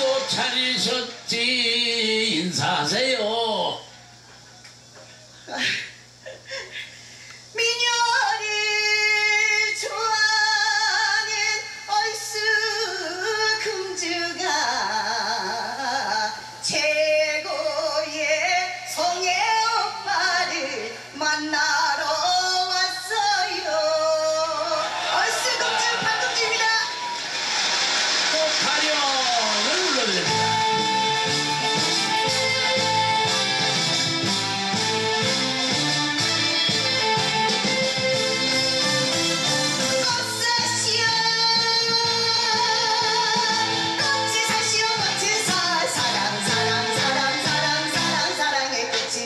또 차리셨지. 인사하세요. 금주가 제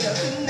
네.